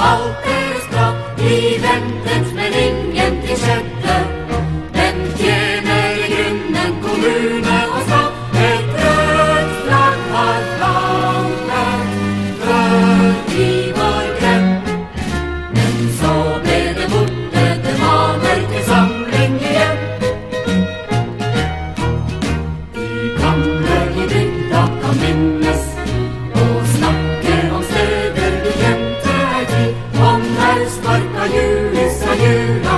alt deres brått. i ventet, men ingen til skjedde. Den tjener i grunnen kommune. sparka hjul, lyssa hjul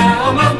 Hermann,